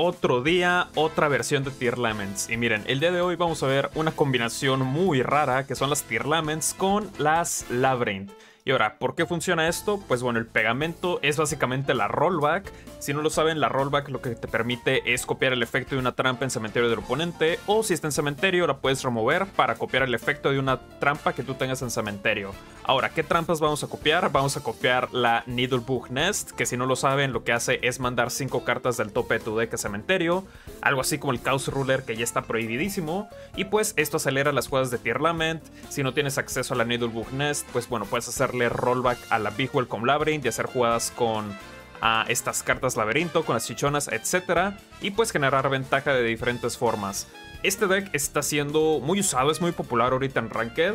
otro día, otra versión de Tier Laments. Y miren, el día de hoy vamos a ver una combinación muy rara que son las Tier Laments con las Labyrinth. Y ahora, ¿por qué funciona esto? Pues bueno, el pegamento es básicamente la rollback. Si no lo saben, la rollback lo que te permite es copiar el efecto de una trampa en cementerio del oponente. O si está en cementerio, la puedes remover para copiar el efecto de una trampa que tú tengas en cementerio. Ahora, ¿qué trampas vamos a copiar? Vamos a copiar la Needlebug Nest, que si no lo saben, lo que hace es mandar 5 cartas del tope de tu deck a cementerio. Algo así como el Chaos Ruler, que ya está prohibidísimo. Y pues esto acelera las jugadas de Tier Lament. Si no tienes acceso a la Needlebug Nest, pues bueno, puedes rollback a la Big Welcome Labyrinth y hacer jugadas con estas cartas laberinto, con las chichonas, etc. Y pues generar ventaja de diferentes formas. Este deck está siendo muy usado, es muy popular ahorita en Ranked.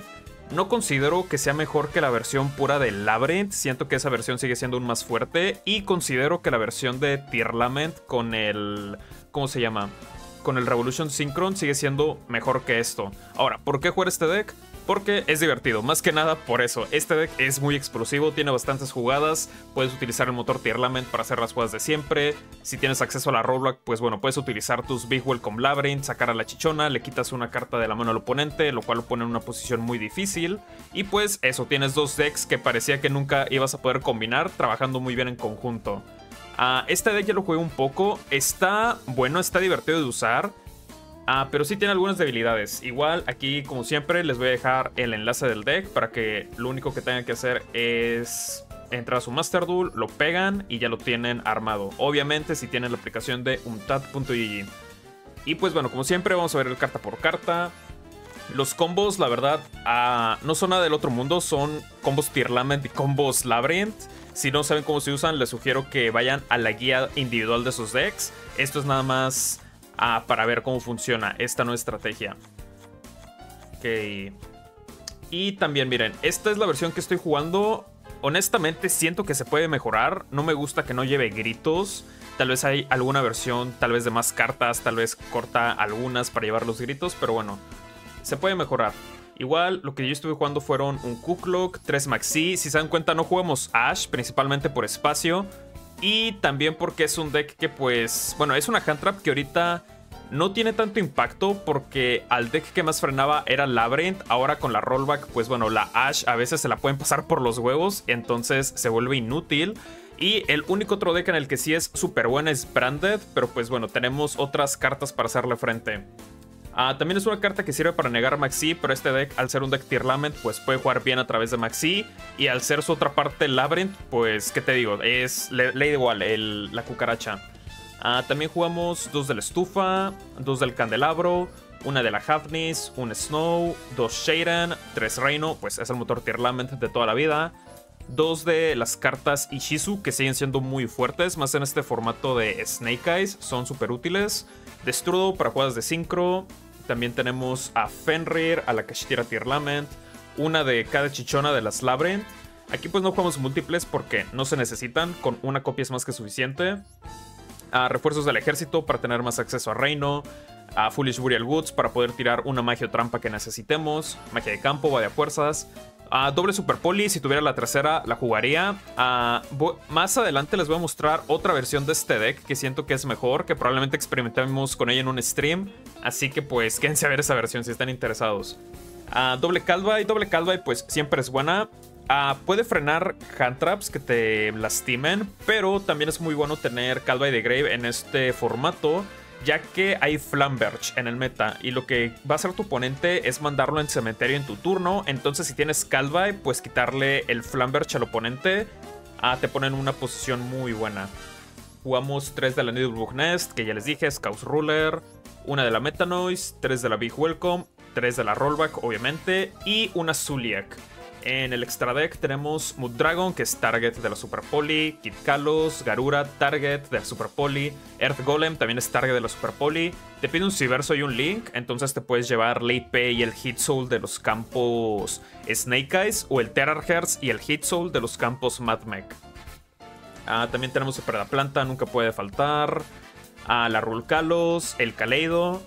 No considero que sea mejor que la versión pura de Labyrinth, siento que esa versión sigue siendo un más fuerte. Y considero que la versión de Tierlament con el... ¿Cómo se llama? Con el Revolution Synchron sigue siendo mejor que esto. Ahora, ¿por qué jugar este deck? Porque es divertido, más que nada por eso. Este deck es muy explosivo, tiene bastantes jugadas, puedes utilizar el motor Tier Lament para hacer las jugadas de siempre. Si tienes acceso a la rollback, pues bueno, puedes utilizar tus Big Welcome Labyrinth, sacar a la chichona, le quitas una carta de la mano al oponente, lo cual lo pone en una posición muy difícil. Y pues eso, tienes dos decks que parecía que nunca ibas a poder combinar, trabajando muy bien en conjunto. Uh, este deck ya lo jugué un poco, está bueno, está divertido de usar. Ah, pero sí tiene algunas debilidades. Igual aquí, como siempre, les voy a dejar el enlace del deck para que lo único que tengan que hacer es entrar a su Master Duel, lo pegan y ya lo tienen armado. Obviamente si tienen la aplicación de umtat.gg. Y pues bueno, como siempre vamos a ver el carta por carta. Los combos, la verdad, ah, no son nada del otro mundo, son combos Tier Lament y combos Labyrinth. Si no saben cómo se usan, les sugiero que vayan a la guía individual de sus decks. Esto es nada más para ver cómo funciona esta nueva estrategia. Ok. Y también miren, esta es la versión que estoy jugando. Honestamente siento que se puede mejorar. No me gusta que no lleve gritos. Tal vez hay alguna versión, tal vez de más cartas, tal vez corta algunas para llevar los gritos, pero bueno, se puede mejorar. Igual, lo que yo estuve jugando fueron un Kuklok, 3 Maxi. Si se dan cuenta, no jugamos Ash, principalmente por espacio. Y también porque es un deck que pues, bueno, es una hand trap que ahorita no tiene tanto impacto porque al deck que más frenaba era Labyrinth. Ahora con la rollback, pues bueno, la Ash a veces se la pueden pasar por los huevos, entonces se vuelve inútil. Y el único otro deck en el que sí es súper buena es Branded, pero pues bueno, tenemos otras cartas para hacerle frente. Ah, también es una carta que sirve para negar Maxi, pero este deck, al ser un deck Tier Lament, pues puede jugar bien a través de Maxi. Y al ser su otra parte Labyrinth, pues, ¿qué te digo? Es ley de igual, la cucaracha. Ah, también jugamos dos de la estufa, dos del candelabro, una de la Hafnis, un Snow, dos Shaden, tres Reino, pues es el motor Tier Lament de toda la vida. Dos de las cartas Ishizu que siguen siendo muy fuertes, más en este formato de Snake Eyes, son súper útiles. Destrudo para jugadas de sincro, también tenemos a Fenrir, a la Kashitira Lament, una de cada chichona de las Labyrinth. Aquí pues no jugamos múltiples porque no se necesitan, con una copia es más que suficiente. A refuerzos del ejército para tener más acceso a reino. A Foolish Burial Woods para poder tirar una magia o trampa que necesitemos. Magia de campo, va de fuerzas. A doble Super Poli, si tuviera la tercera, la jugaría. más adelante les voy a mostrar otra versión de este deck que siento que es mejor, que probablemente experimentemos con ella en un stream. Así que pues quédense a ver esa versión si están interesados. A doble y doble Calva pues siempre es buena. puede frenar hand traps que te lastimen, pero también es muy bueno tener Calva de Grave en este formato ya que hay Flamberge en el meta y lo que va a hacer tu oponente es mandarlo en cementerio en tu turno. Entonces, si tienes Calvae, pues quitarle el Flamberge al oponente ah, te pone en una posición muy buena. Jugamos 3 de la Needlebug Nest, que ya les dije, es Chaos Ruler, una de la Meta Noise, 3 de la Big Welcome, 3 de la Rollback, obviamente, y una Zuliak. En el extra deck tenemos Mood Dragon, que es target de la Super Poli, Kit Kalos, Garura, target de la Super Poli, Earth Golem también es target de la Super Poli. Te pide un Civerso y un Link, entonces te puedes llevar Pay y el Hit Soul de los campos Snake Eyes o el Terrorherz y el Hit Soul de los campos Mad Mech. Ah, también tenemos Super Planta, nunca puede faltar. A la Rulkalos, el Kaleido.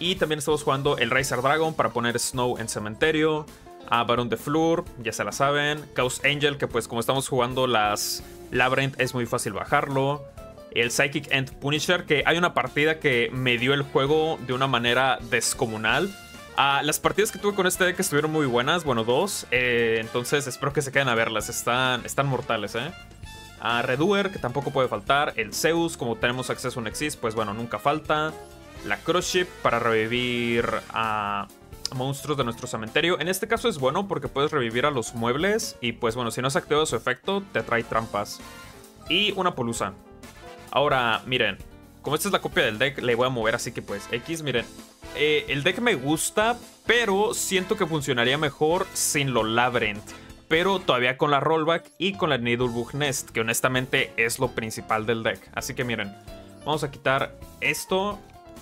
Y también estamos jugando el Razer Dragon para poner Snow en cementerio a Baron de Flur, ya se la saben. Chaos Angel, que pues como estamos jugando las Labyrinth es muy fácil bajarlo. el Psychic End Punisher, que hay una partida que me dio el juego de una manera descomunal. Ah, las partidas que tuve con este deck estuvieron muy buenas, bueno, dos. Eh, entonces espero que se queden a verlas, están, están mortales, ¿eh? A Reduer, que tampoco puede faltar. El Zeus, como tenemos acceso a un Exis, pues bueno, nunca falta. La Cross Ship para revivir a monstruos de nuestro cementerio. En este caso es bueno porque puedes revivir a los muebles. Y pues bueno, si no has activado su efecto, te trae trampas. Y una Polusa. Ahora, miren, como esta es la copia del deck, le voy a mover así que pues X, miren. Eh, el deck me gusta, pero siento que funcionaría mejor sin lo Labyrinth pero todavía con la rollback y con la Needlebug Nest, que honestamente es lo principal del deck. Así que miren, vamos a quitar esto,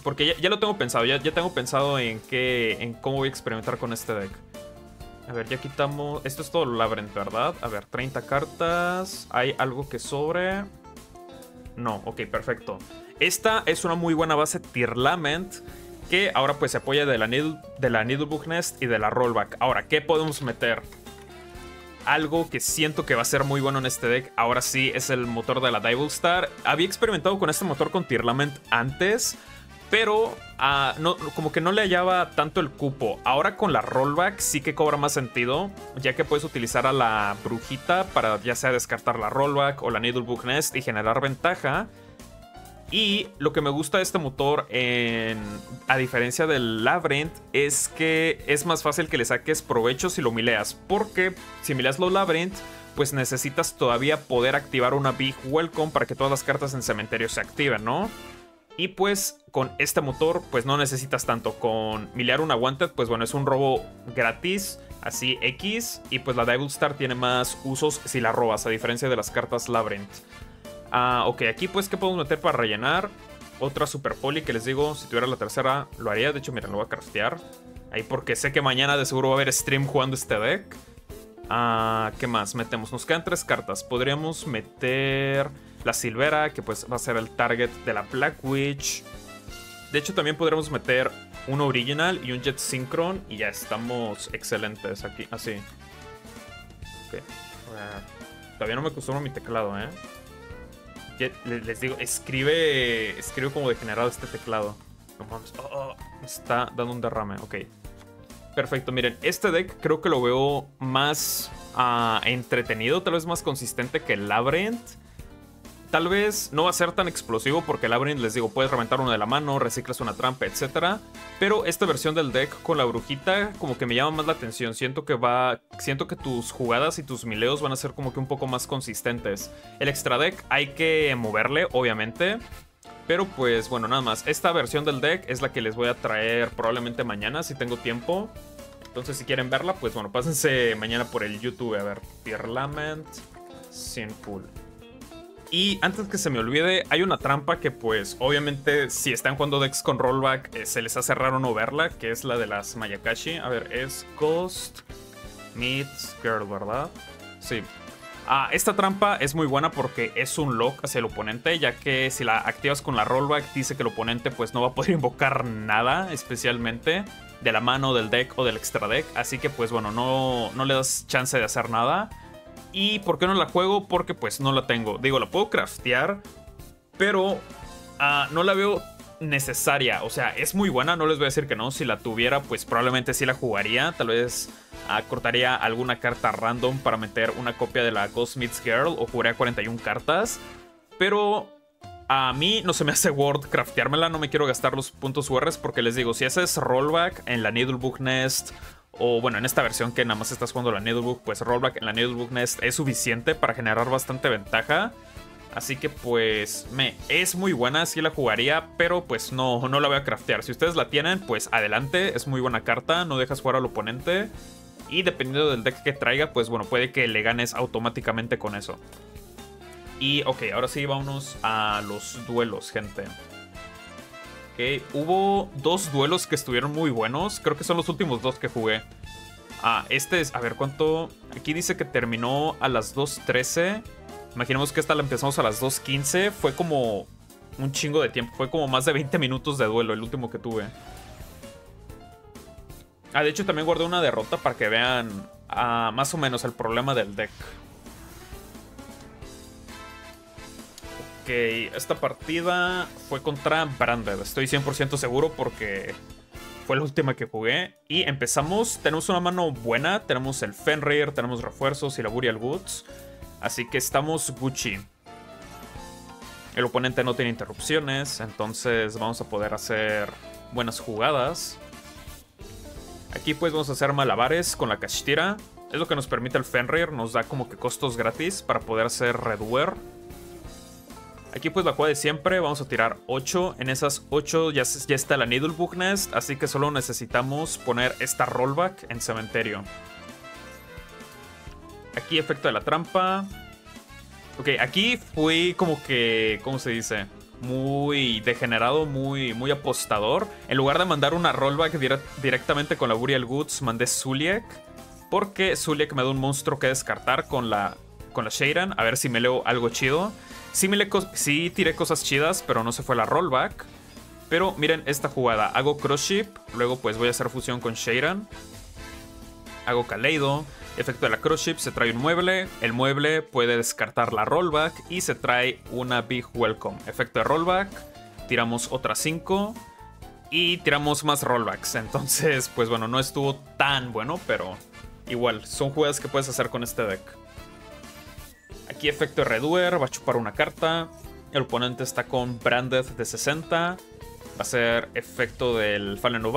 porque ya, lo tengo pensado, ya, tengo pensado en, qué, en cómo voy a experimentar con este deck. A ver, ya quitamos... Esto es todo lo ¿verdad? A ver, 30 cartas. ¿Hay algo que sobre? No, ok, perfecto. Esta es una muy buena base Tier Lament que ahora pues se apoya de la, Needle, de la Nest y de la Rollback. Ahora, ¿qué podemos meter? algo que siento que va a ser muy bueno en este deck, ahora sí, es el motor de la Devil Star. Había experimentado con este motor con Tierlament antes, pero ah, como que no le hallaba tanto el cupo. Ahora con la rollback sí que cobra más sentido, ya que puedes utilizar a la brujita para ya sea descartar la rollback o la Needlebook Nest y generar ventaja. Y lo que me gusta de este motor, a diferencia del Labyrinth, es que es más fácil que le saques provecho si lo mileas. Porque si mileas los Labyrinth, pues necesitas todavía poder activar una Big Welcome para que todas las cartas en cementerio se activen, ¿no? Y pues con este motor, pues no necesitas tanto. Con milear una Wanted, pues bueno, es un robo gratis, así X. Y pues la Devil Star tiene más usos si la robas, a diferencia de las cartas Labyrinth. Ah, ok, aquí pues, ¿qué podemos meter para rellenar? Otra Super Poli que les digo, si tuviera la tercera, lo haría. De hecho, miren, lo voy a craftear. Ahí porque sé que mañana de seguro va a haber stream jugando este deck. Ah, ¿qué más metemos? Nos quedan tres cartas. Podríamos meter la Silvera, que pues va a ser el target de la Black Witch. De hecho, también podríamos meter un Original y un Jet Synchron. Y ya estamos excelentes aquí, así. Ok. Todavía no me acostumbro mi teclado, ¿eh? les digo, escribe, escribe como degenerado este teclado. Oh, oh, está dando un derrame, ok. Perfecto, miren, este deck creo que lo veo más ah, entretenido, tal vez más consistente que el Labyrinth. Tal vez no va a ser tan explosivo porque el Labyrinth, les digo, puedes reventar uno de la mano, reciclas una trampa, etc. Pero esta versión del deck con la brujita como que me llama más la atención. Siento que va. Siento que tus jugadas y tus mileos van a ser como que un poco más consistentes. El extra deck hay que moverle, obviamente. Pero pues bueno, nada más. Esta versión del deck es la que les voy a traer probablemente mañana si tengo tiempo. Entonces si quieren verla, pues bueno, pásense mañana por el YouTube a ver. Tierlament sin pool. Y antes que se me olvide, hay una trampa que pues obviamente si están jugando decks con rollback eh, se les hace raro no verla, que es la de las Mayakashi. A ver, es Ghost meets Girl, ¿verdad? Sí. Ah, esta trampa es muy buena porque es un lock hacia el oponente, ya que si la activas con la rollback dice que el oponente pues no va a poder invocar nada especialmente de la mano, del deck o del extra deck. Así que pues bueno, no, no le das chance de hacer nada. ¿Y por qué no la juego? Porque pues no la tengo. Digo, la puedo craftear, pero ah, no la veo necesaria. O sea, es muy buena, no les voy a decir que no. Si la tuviera, pues probablemente sí la jugaría. Tal vez ah, cortaría alguna carta random para meter una copia de la Ghost Girl o jugaría 41 cartas. Pero a mí no se me hace Word crafteármela, no me quiero gastar los puntos URs porque les digo, si haces rollback en la Needlebook Nest o bueno, en esta versión que nada más estás jugando la Needlebook, pues rollback en la Needlebook Nest es suficiente para generar bastante ventaja. Así que pues me es muy buena, sí la jugaría, pero pues no, no la voy a craftear. Si ustedes la tienen, pues adelante, es muy buena carta, no dejas jugar al oponente. Y dependiendo del deck que traiga, pues bueno, puede que le ganes automáticamente con eso. Y ok, ahora sí, vámonos a los duelos, gente hubo dos duelos que estuvieron muy buenos. Creo que son los últimos dos que jugué. Ah, este es, a ver cuánto. Aquí dice que terminó a las 2.13. Imaginemos que esta la empezamos a las 2.15. Fue como un chingo de tiempo. Fue como más de 20 minutos de duelo, el último que tuve. Ah, de hecho también guardé una derrota para que vean ah, más o menos el problema del deck. Ok, esta partida fue contra Branded. Estoy 100% seguro porque fue la última que jugué. Y empezamos, tenemos una mano buena, tenemos el Fenrir, tenemos refuerzos y la Burial Woods. Así que estamos Gucci. El oponente no tiene interrupciones, entonces vamos a poder hacer buenas jugadas. Aquí pues vamos a hacer malabares con la Kashtira. Es lo que nos permite el Fenrir, nos da como que costos gratis para poder hacer Redwear. Aquí pues la jugada de siempre, vamos a tirar 8. En esas 8 ya, está la Needlebug Nest, así que solo necesitamos poner esta rollback en cementerio. Aquí efecto de la trampa. Ok, aquí fui como que, ¿cómo se dice? Muy degenerado, muy, muy apostador. En lugar de mandar una rollback directamente con la Burial Goods, mandé Zuliek. Porque Zuliek me da un monstruo que descartar con la, con la Shayran. A ver si me leo algo chido. Sí, me le sí tiré cosas chidas, pero no se fue la rollback. Pero miren esta jugada. Hago Cross Ship, luego pues voy a hacer fusión con Shayran. Hago Kaleido. Efecto de la Cross Ship, se trae un mueble. El mueble puede descartar la rollback y se trae una Big Welcome. Efecto de rollback, tiramos otras 5 y tiramos más rollbacks. Entonces, pues bueno, no estuvo tan bueno, pero igual, son jugadas que puedes hacer con este deck. Aquí efecto Reduer, va a chupar una carta. El oponente está con Branded de 60. Va a ser efecto del Fallen of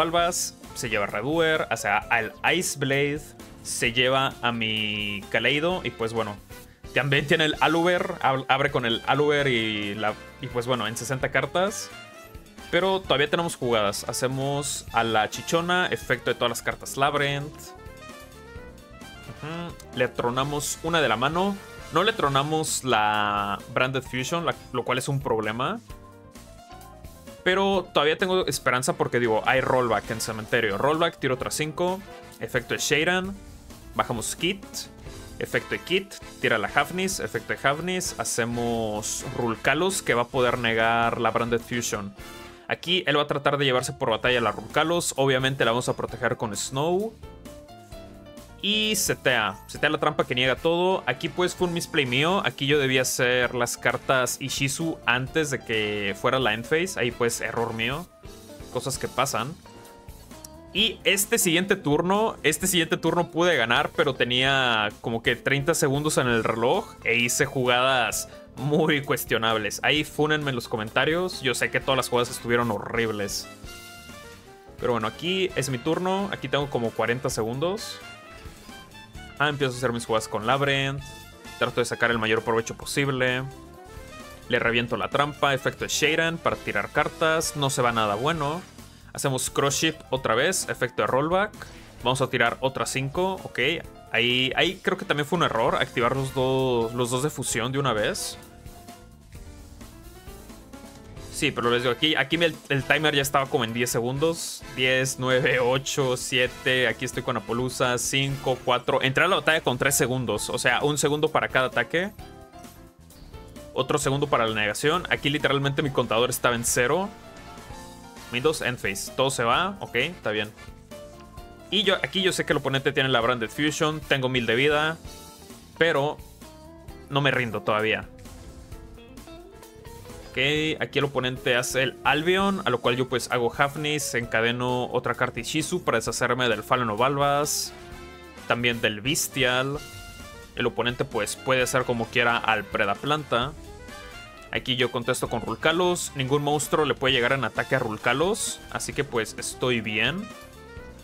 Se lleva Reduer, o sea, al Ice Blade se lleva a mi Kaleido y pues bueno, también tiene el Aluber, abre con el Aluber y, la, pues bueno, en 60 cartas. Pero todavía tenemos jugadas. Hacemos a la chichona, efecto de todas las cartas Labyrinth. Le tronamos una de la mano. No le tronamos la Branded Fusion, lo cual es un problema. Pero todavía tengo esperanza porque digo, hay rollback en cementerio. Rollback, tiro otra 5. Efecto de Shayran. Bajamos Kit. Efecto de Kit. Tira la Hafnis. Efecto de Hafnis. Hacemos Rulcalos que va a poder negar la Branded Fusion. Aquí él va a tratar de llevarse por batalla la Rulcalos. Obviamente la vamos a proteger con Snow. Y setea. Setea la trampa que niega todo. Aquí pues fue un misplay mío. Aquí yo debía hacer las cartas Ishizu antes de que fuera la end phase. Ahí pues error mío. Cosas que pasan. Y este siguiente turno, este siguiente turno pude ganar, pero tenía como que 30 segundos en el reloj e hice jugadas muy cuestionables. Ahí fúnenme en los comentarios. Yo sé que todas las jugadas estuvieron horribles. Pero bueno, aquí es mi turno. Aquí tengo como 40 segundos. Ah, empiezo a hacer mis jugadas con Labyrinth. Trato de sacar el mayor provecho posible. Le reviento la trampa, efecto de Shaden para tirar cartas. No se va nada bueno. Hacemos cross ship otra vez, efecto de rollback. Vamos a tirar otras 5, ok. Ahí, ahí creo que también fue un error activar los dos, los dos de fusión de una vez. Sí, pero les digo, aquí, aquí el, el, timer ya estaba como en 10 segundos. 10, 9, 8, 7. Aquí estoy con Apolusa. 5, 4. Entré a la batalla con 3 segundos. O sea, un segundo para cada ataque. Otro segundo para la negación. Aquí literalmente mi contador estaba en 0. Windows End Phase. Todo se va. Ok, está bien. Y yo, aquí yo sé que el oponente tiene la Branded Fusion. Tengo 1000 de vida. Pero no me rindo todavía. Aquí el oponente hace el Albion, a lo cual yo pues hago Hafnis, encadeno otra carta Ishizu para deshacerme del Fallen of Albas, también del Bestial. El oponente pues puede hacer como quiera al Predaplanta. Aquí yo contesto con Rulcalos, ningún monstruo le puede llegar en ataque a Rulcalos, así que pues estoy bien.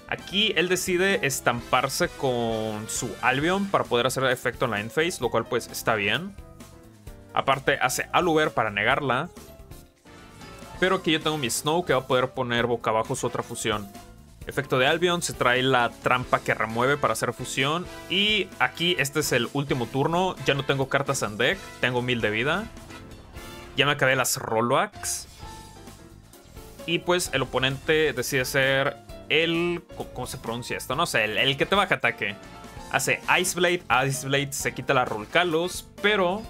Aquí él decide estamparse con su Albion para poder hacer efecto en la end phase, lo cual pues está bien. Aparte, hace Aluber para negarla. Pero aquí yo tengo mi Snow que va a poder poner boca abajo su otra fusión. Efecto de Albion, se trae la trampa que remueve para hacer fusión. Y aquí este es el último turno. Ya no tengo cartas en deck, tengo mil de vida. Ya me acabé las rollbacks. Y pues el oponente decide ser el... ¿Cómo se pronuncia esto? No sé, el, el que te baja ataque. Hace Ice Blade, Ice Blade se quita la Rulcalos, pero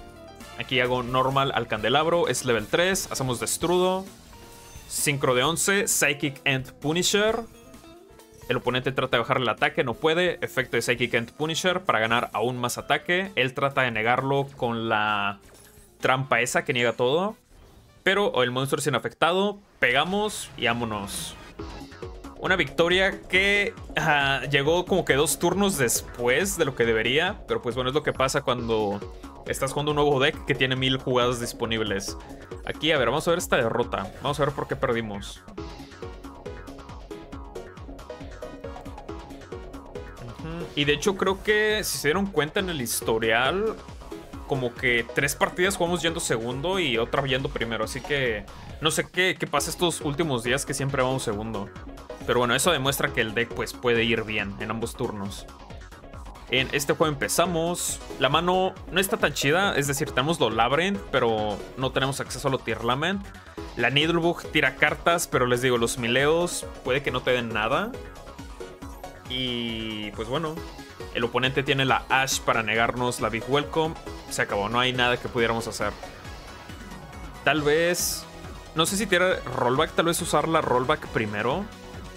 Aquí hago normal al candelabro, es level 3, hacemos destrudo. Sincro de 11, Psychic End Punisher. El oponente trata de bajarle el ataque, no puede. Efecto de Psychic End Punisher para ganar aún más ataque. Él trata de negarlo con la trampa esa que niega todo. Pero el monstruo es inafectado. Pegamos y vámonos. Una victoria que llegó como que dos turnos después de lo que debería. Pero pues bueno, es lo que pasa cuando estás jugando un nuevo deck que tiene mil jugadas disponibles. Aquí, a ver, vamos a ver esta derrota. Vamos a ver por qué perdimos. Y de hecho creo que si se dieron cuenta en el historial, como que tres partidas jugamos yendo segundo y otra yendo primero. Así que no sé qué, qué pasa estos últimos días que siempre vamos segundo. Pero bueno, eso demuestra que el deck pues puede ir bien en ambos turnos. En este juego empezamos. La mano no está tan chida, es decir, tenemos lo Labyrinth, pero no tenemos acceso a lo Tier Lament. La Needlebook tira cartas, pero les digo, los mileos puede que no te den nada. Y pues bueno, el oponente tiene la Ash para negarnos la Big Welcome. Se acabó, no hay nada que pudiéramos hacer. Tal vez... No sé si tiene rollback, tal vez usar la rollback primero.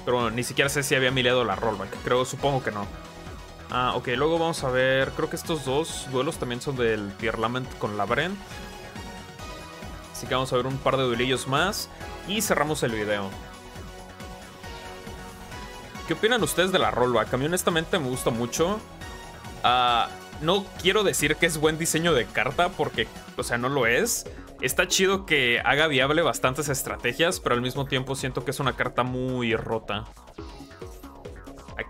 Pero ni siquiera sé si había mileado la rollback. Creo, supongo que no. Ah, ok, luego vamos a ver... Creo que estos dos duelos también son del Tier Lament con Labyrinth. Así que vamos a ver un par de duelillos más. Y cerramos el video. ¿Qué opinan ustedes de la rollback? A mí honestamente me gusta mucho. Ah, no quiero decir que es buen diseño de carta porque, o sea, no lo es. Está chido que haga viable bastantes estrategias, pero al mismo tiempo siento que es una carta muy rota.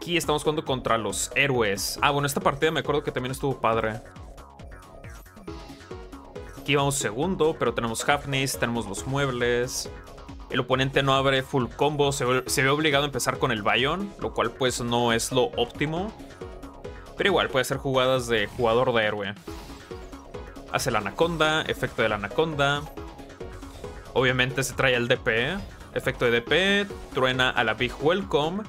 Aquí estamos jugando contra los héroes. Ah, bueno, esta partida me acuerdo que también estuvo padre. Aquí vamos segundo, pero tenemos Hafnis, tenemos los muebles. El oponente no abre full combo, se ve, obligado a empezar con el Bayon, lo cual pues no es lo óptimo. Pero igual puede ser jugadas de jugador de héroe. Hace la anaconda, efecto de la anaconda. Obviamente se trae el DP, efecto de DP, truena a la Big Welcome.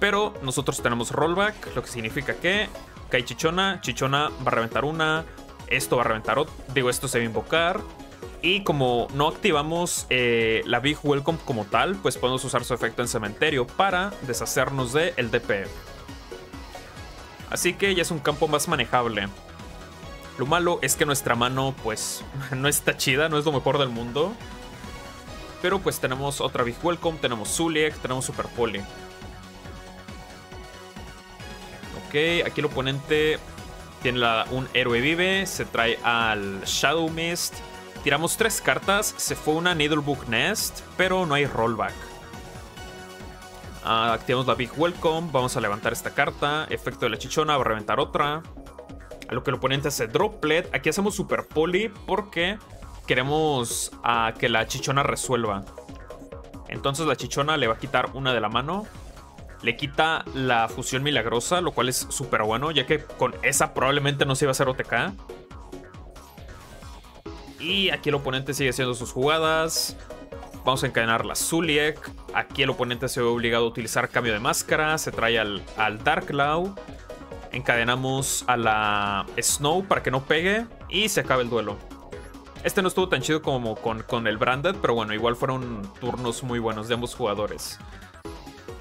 Pero nosotros tenemos rollback, lo que significa que cae Chichona, Chichona va a reventar una, esto va a reventar otro, digo esto se va a invocar, y como no activamos eh, la Big Welcome como tal, pues podemos usar su efecto en cementerio para deshacernos del el DP. Así que ya es un campo más manejable. Lo malo es que nuestra mano pues no está chida, no es lo mejor del mundo. Pero pues tenemos otra Big Welcome, tenemos Zuliek, tenemos Super Poli. Ok, aquí el oponente tiene un héroe vive, se trae al Shadow Mist Tiramos tres cartas, se fue una Needlebook Nest, pero no hay rollback. Ah, activamos la Big Welcome, vamos a levantar esta carta, efecto de la chichona, va a reventar otra. A lo que el oponente hace Droplet, aquí hacemos Super Poly porque queremos ah, que la chichona resuelva. Entonces la chichona le va a quitar una de la mano. Le quita la fusión milagrosa, lo cual es súper bueno, ya que con esa probablemente no se iba a hacer OTK. Y aquí el oponente sigue haciendo sus jugadas. Vamos a encadenar la Zuliek. Aquí el oponente se ve obligado a utilizar cambio de máscara. Se trae al, al Darklaw. Encadenamos a la Snow para que no pegue. Y se acaba el duelo. Este no estuvo tan chido como con, con el Branded, pero bueno, igual fueron turnos muy buenos de ambos jugadores.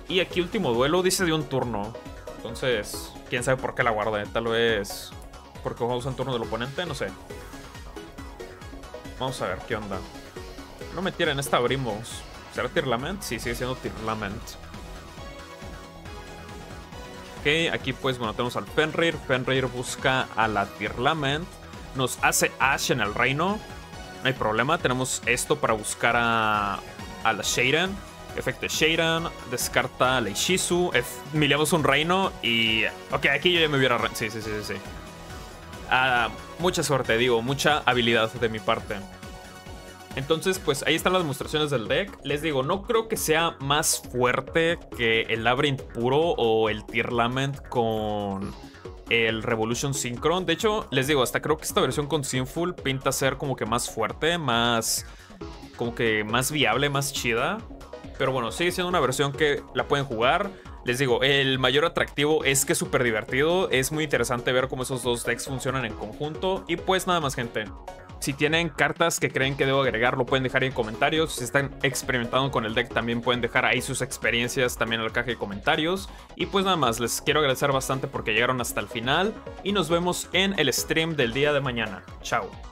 Y aquí último duelo dice de un turno. Entonces, quién sabe por qué la guarda. Tal vez porque jugamos en turno del oponente, no sé. Vamos a ver qué onda. No me tiren, esta abrimos. ¿Será Tirlament? Sí, sigue siendo Tirlament. Ok, aquí pues bueno, tenemos al Fenrir. Fenrir busca a la Tirlament. Nos hace Ash en el reino. No hay problema. Tenemos esto para buscar a, a la Shaden. Efecto Shaden. Descarta la Ishizu. Miliamos un reino y... Ok, aquí yo ya me hubiera... Sí, sí, sí. sí. Ah, mucha suerte, digo, mucha habilidad de mi parte. Entonces, pues ahí están las demostraciones del deck. Les digo, no creo que sea más fuerte que el Labyrinth puro o el Tier Lament con el Revolution Synchron. De hecho, les digo, hasta creo que esta versión con Sinful pinta ser como que más fuerte, más... como que más viable, más chida. Pero bueno, sigue siendo una versión que la pueden jugar. Les digo, el mayor atractivo es que es súper divertido. Es muy interesante ver cómo esos dos decks funcionan en conjunto. Y pues nada más, gente. Si tienen cartas que creen que debo agregar, lo pueden dejar en comentarios. Si están experimentando con el deck, también pueden dejar ahí sus experiencias también en la caja de comentarios. Y pues nada más, les quiero agradecer bastante porque llegaron hasta el final. Y nos vemos en el stream del día de mañana. Chao.